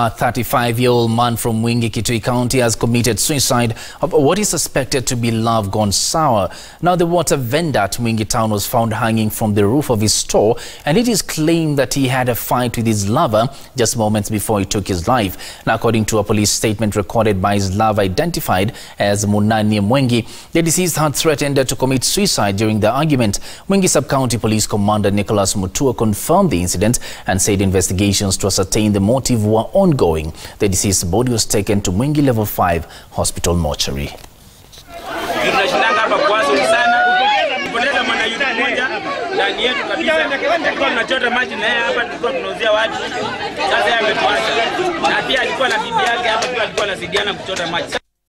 A 35-year-old man from Mwingi, Kitui County has committed suicide of what is suspected to be love gone sour. Now, the water vendor at Mwingi town was found hanging from the roof of his store, and it is claimed that he had a fight with his lover just moments before he took his life. Now, according to a police statement recorded by his lover identified as Munani Mwengi, the deceased had threatened to commit suicide during the argument. Mwingi Sub-County Police Commander Nicholas Mutua confirmed the incident and said investigations to ascertain the motive were ongoing. The deceased body was taken to Mwingi Level 5 Hospital mortuary. kabisa. Maji na yeye hapa. Sasa na pia alikuwa na bibi yake hapa, kuchota.